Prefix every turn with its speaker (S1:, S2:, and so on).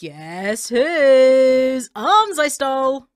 S1: Guess whose arms I stole?